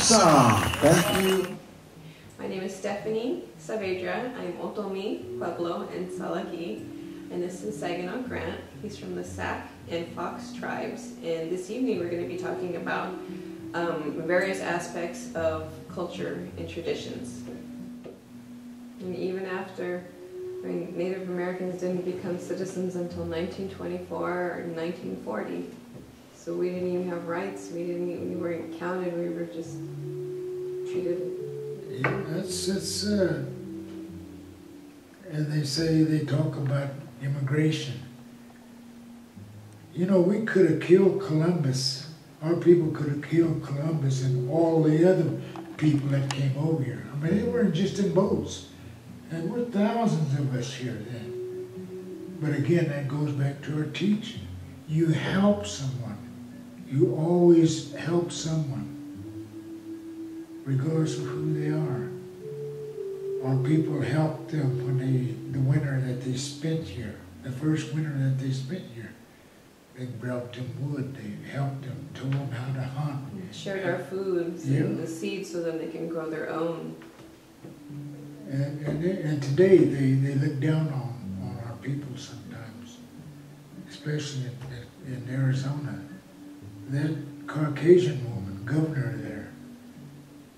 Thank you. My name is Stephanie Saavedra. I'm Otomi, Pueblo, and Tsa-La-Gi. And this is Saginaw Grant. He's from the Sac and Fox tribes. And this evening we're going to be talking about um, various aspects of culture and traditions. And even after I mean, Native Americans didn't become citizens until 1924 or 1940. So we didn't even have rights. We didn't. We weren't counted. We were just treated. Yeah, that's that's. Uh, and they say they talk about immigration. You know, we could have killed Columbus. Our people could have killed Columbus and all the other people that came over here. I mean, they weren't just in boats. And we're thousands of us here then. But again, that goes back to our teaching. You help someone. You always help someone, regardless of who they are. Our people helped them when they, the winter that they spent here, the first winter that they spent here. They brought them wood, they helped them, told them how to hunt. Shared our foods Yeah. and the seeds so that they can grow their own. And, and, they- and today they, they look down on, on our people sometimes, especially in, in Arizona. That Caucasian woman, governor there,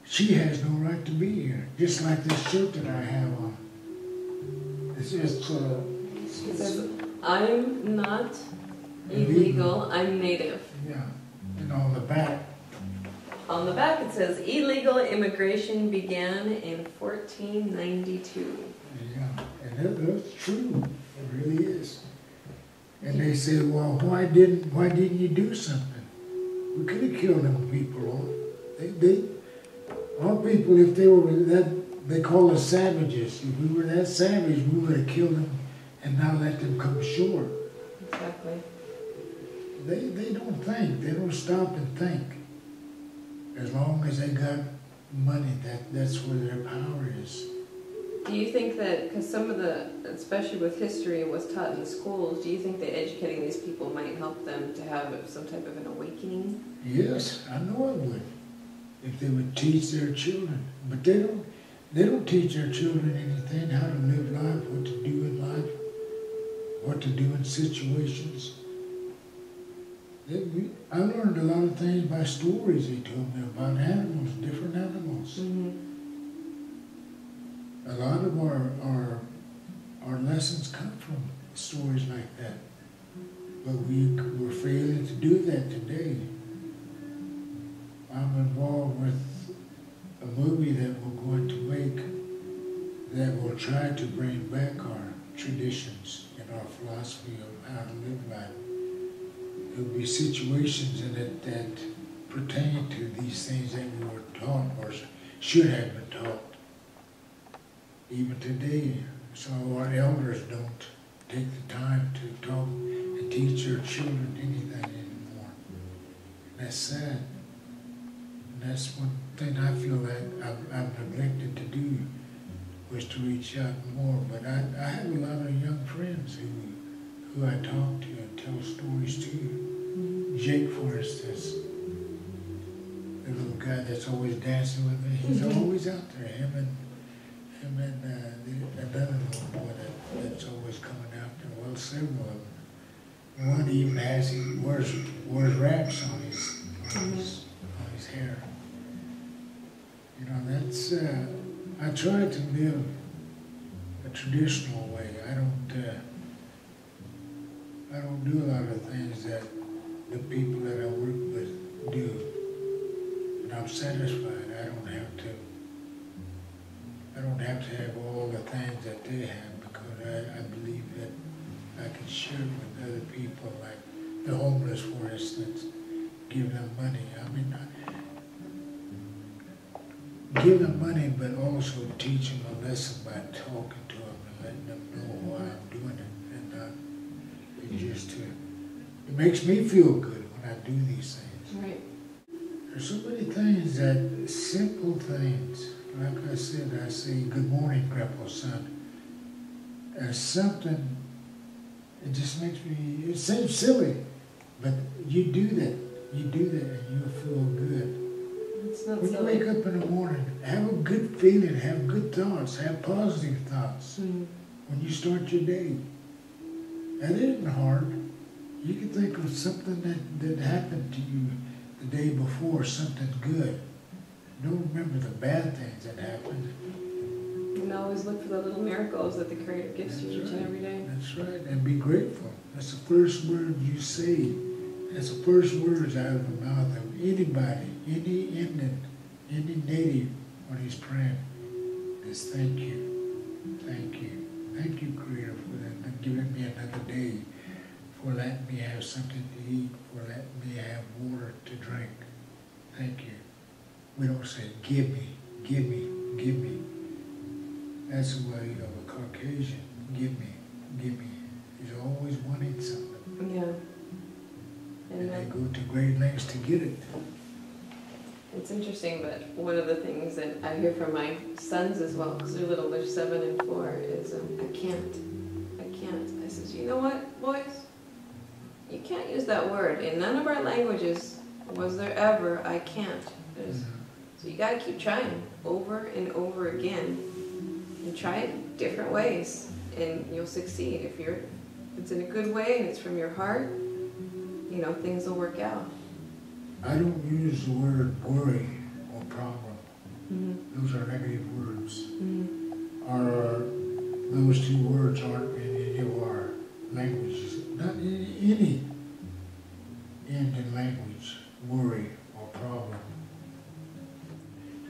she has no right to be here, just like this shirt that I have on. It's just, uh, says, I'm not Illegal. illegal, I'm native. yeah, and on the back, On the back it says, illegal immigration began in 1492. Yeah, and that, that's true. It really is. And they say, well, why didn't why didn't you do something? We could have killed them people. They, they, our people, if they were that, they call us savages. If we were that savage, we would have killed them and not let them come ashore. Exactly. They, they don't think. They don't stop and think. As long as they got money, that, that's where their power is. Do you think that, because some of the, especially with history, was taught in the schools, do you think that educating these people might help them to have some type of an awakening? Yes, I know it would. If they would teach their children. But they don't they don't teach their children anything, how to live life, what to do in life, what to do in situations. They, I learned a lot of things by stories they told me about animals, different animals. Mm-hmm. A lot of our, our our lessons come from stories like that. But we, we're failing to do that today. I'm involved with a movie that we're going to make that will try to bring back our traditions and our philosophy of how to live life. There'll be situations in it that pertain to these things that we were taught or should have been taught. Even today, some of our elders don't take the time to talk and teach their children anything anymore. That's sad. And that's one thing I feel that I've, I've neglected to do was to reach out more. But I, I have a lot of young friends who who I talk to and tell stories to. Jake, for instance, the little guy that's always dancing with me, he's mm-hmm. always out there. Him and him and uh, the, another little boy that, that's always coming out there. Well, several of them. One even has he wears wears wraps on his on his, on his hair. You know, that's uh, I try to live a traditional way. I don't uh, I don't do a lot of things that the people that I work with do. And I'm satisfied. I don't have to I don't have to have all the things that they have because I, I believe that I can share with other people, like the homeless, for instance, give them money. I mean, I, give them money, but also teach them a lesson by talking to them and letting them know why I'm doing it. And uh, it just uh, it makes me feel good when I do these things. Right. There's so many things that simple things. Like I said, I say good morning, Grandpa Sun. As something, it just makes me. It seems silly, but you do that. You do that, and you feel good. It's not When you wake up in the morning, have a good feeling, have good thoughts, have positive thoughts Mm. when you start your day. That isn't hard. You can think of something that, that happened to you the day before, something good. Don't remember the bad things that happened. And always look for the little miracles that the Creator gives you each and every day. That's right, and be grateful. That's the first word you say. That's the first words out of the mouth of anybody, any Indian, any native when he's praying. Is thank you, thank you, thank you, Creator, for that, for giving me another day, for letting me have something to eat, for letting me have water to drink. Thank you. We don't say, give me, give me, give me. That's the way of a Caucasian. Give me, give me. He's always wanting something. Yeah. And And they go to great lengths to get it. it's interesting, but one of the things that I hear from my sons as well, because they're little, they're seven and four, is um, I can't. I can't. I says, you know what, boys? You can't use that word. In none of our languages was there ever I can't. There's, so you gotta keep trying over and over again. And try it different ways. And you'll succeed. If you're if it's in a good way and it's from your heart, you know, things will work out. I don't use the word worry or problem. Mm-hmm. Those are negative words. Mm-hmm. Our, those two words aren't in any of our languages. Not in any Indian language, worry or problem.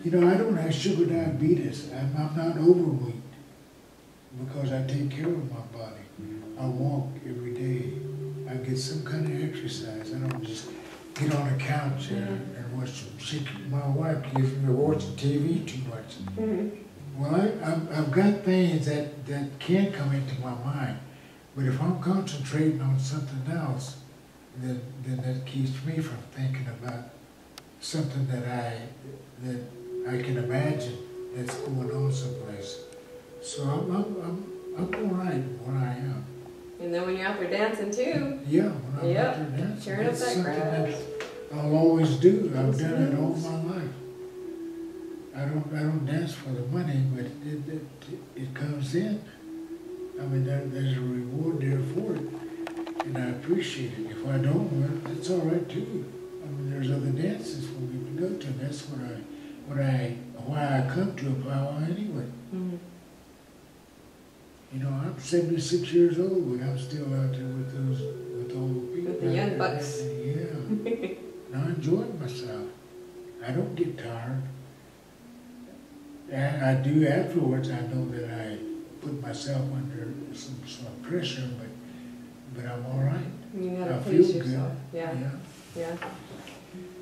You know, I don't have sugar diabetes. I'm, I'm not overweight because I take care of my body. I walk every day. I get some kind of exercise. I don't just get on a couch and, and watch. She, my wife gives me watching TV too much. Mm-hmm. Well, I, I've, I've got things that, that can come into my mind, but if I'm concentrating on something else, then, then that keeps me from thinking about something that I, that I can imagine that's going on someplace. So I'm, I'm, I'm, I'm all right where I am. And then when you're out there dancing too, Yeah, when I'm Yep, out there dancing, tearing up that something grass. that I'll always do. I've done it all my life. I don't, I don't dance for the money, but it, it, it comes in. I mean, there, there's a reward there for it, and I appreciate it. If I don't, well, it's all right too. I mean, there's other dances for me to go to. and That's what I, what I, why I come to a powwow anyway. mm-hmm. You know, I'm seventy-six years old, but I'm still out there with those, with all the people. With the young bucks. Yeah. And I enjoy myself. I don't get tired. And I do afterwards, I know that I put myself under some, some pressure, but, but I'm all right. you gotta I feel good. yourself. Yeah, yeah.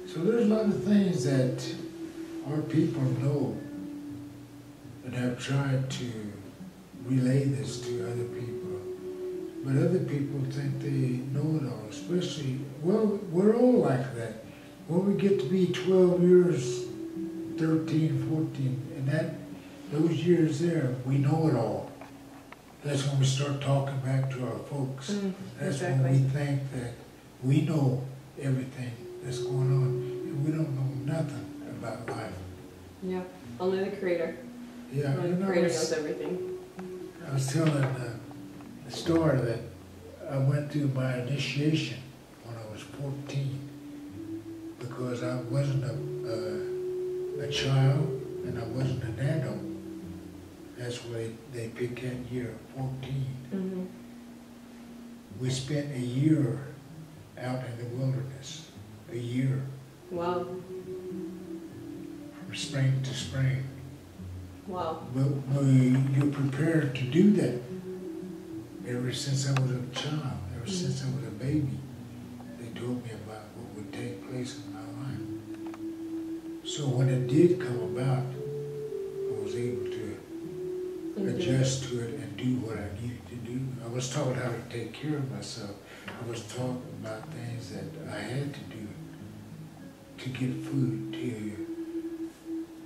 So there's a lot of things that our people know and have tried to relay this to other people. But other people think they know it all, especially, well, we're all like that. When we get to be 12 years, 13, 14, and that, those years there, we know it all. That's when we start talking back to our folks. Mm, That's when we think that we know everything that's going on, and we don't know nothing about life. Yeah. Only the Creator. Yeah, Only you the know, Creator knows everything. I was telling uh, the story that I went through my initiation when I was 14 because I wasn't a, a, a child and I wasn't an adult. That's why they pick that year, 14. Mm-hmm. We spent a year out in the wilderness, a year Wow. From spring to spring. Wow. But you're prepared to do that. Ever since I was a child, ever since I was a baby, they told me about what would take place in my life. So when it did come about, I was able to adjust to it and do what I needed to do. I was taught how to take care of myself. I was taught about things that I had to do to get food, to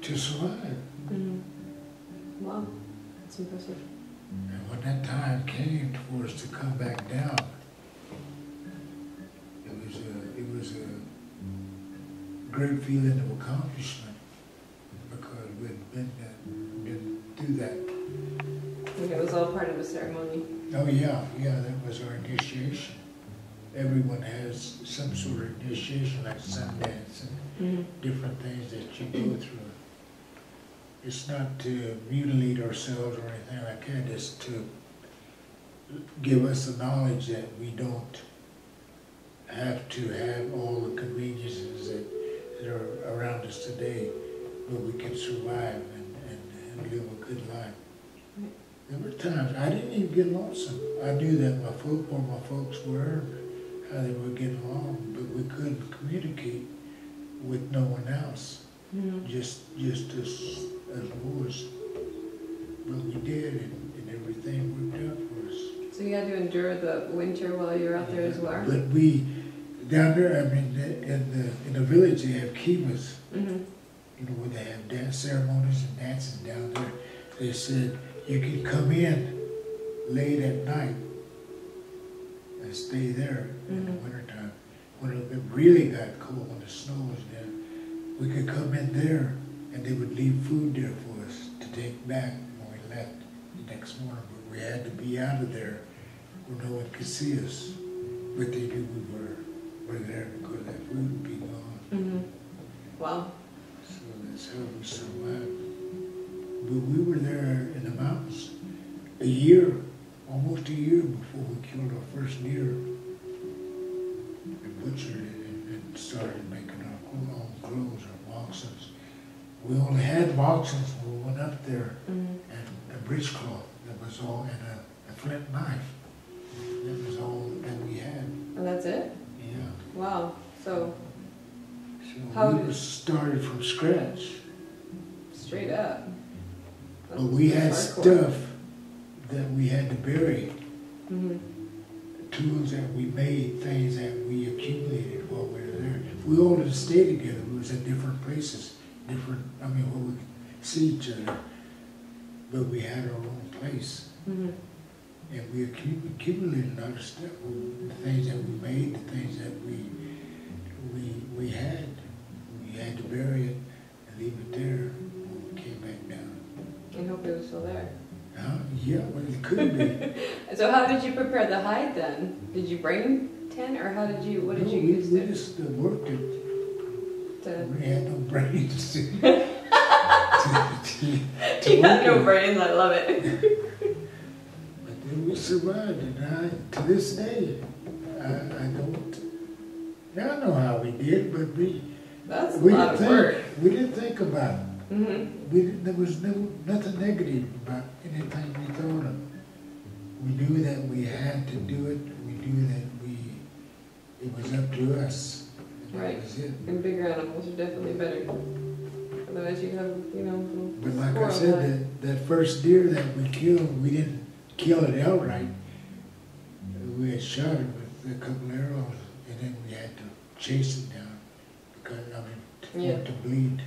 to survive. Mhm. Wow. That's impressive. And when that time came for us to come back down, it was a, it was a great feeling of accomplishment because we'd been, been through that. And it was all part of a ceremony. Oh, yeah, yeah, that was our initiation. Everyone has some sort of initiation, like Sundance and Mm-hmm. different things that you go through. It's not to mutilate ourselves or anything like that, it's to give us the knowledge that we don't have to have all the conveniences that, that are around us today, but we can survive and, and, and live a good life. There were times, I didn't even get lonesome. I knew that my folk, where my folks were, how they were getting along, but we couldn't communicate with no one else, Mm-hmm. just, just as, as boys. But we did, and, and everything worked out for us. So you had to endure the winter while you were out there as well? But we, down there, I mean, in the, in the village, they have kivas, Mm-hmm. you know, where they have dance ceremonies and dancing down there. They said, you can come in late at night and stay there in the Mhm. wintertime. When it really got cold, when the snow was there, we could come in there and they would leave food there for us to take back when we left the next morning. But we had to be out of there where no one could see us. But they knew we were, were there because that food would be gone. Mm-hmm. Wow. So that's how we survived. But we were there in the mountains a year, almost a year before we killed our first deer and butchered it and, and started making our own clothes, moccasins. We only had boxes when we went up there Mm-hmm. and a breechcloth that was all, and a, a flint knife. That was all that we had, And that's it? yeah. Wow. So So How we did- started from scratch. straight up. But we had stuff that we had to bury, Mm-hmm. tools that we made, things that we accumulated while we were there. We all didn't stay together, was at different places, different, I mean, where we could see each other. But we had our own place, Mm-hmm. and we accu- accumulated our stuff, the things that we made, the things that we, we, we had. We had to bury it and leave it there when we came back down. And hope it was still there. Uh, yeah, well, it could be. So how did you prepare the hide then? Did you bring tin or how did you, what did No, you we, use we to, just uh, worked it. To We had no brains to. to, to, to You work no brains, I love it. But then we survived, and I, to this day, I, I don't. I don't know how we did, but we That's a we lot didn't of think work. we didn't think about it. Mm-hmm. We didn't, there was no nothing negative about anything we thought of. We knew that we had to do it. We knew that we it was up to us. Right. It. And bigger animals are definitely better. Otherwise you have, you know, But like I said, that, that first deer that we killed, we didn't kill it outright. We had shot it with a couple arrows, and then we had to chase it down because I mean, to, Yeah. to bleed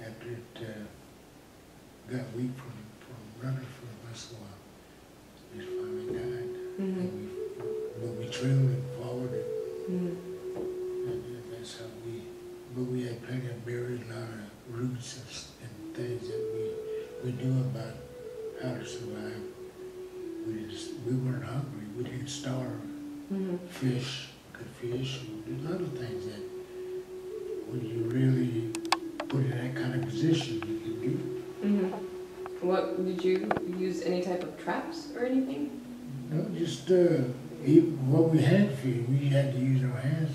after it uh, got weak from, from running for a while. It finally died. Mhm. And we, but we trailed it, But we had plenty of berries, a lot of roots and, things that we we knew about how to survive. We just we weren't hungry. We didn't starve. Mhm. Fish, could fish, and other things that when you really put in that kind of position, you can do. Mhm. What, did you use any type of traps or anything? No, just uh, what we had for you, we had to use our hands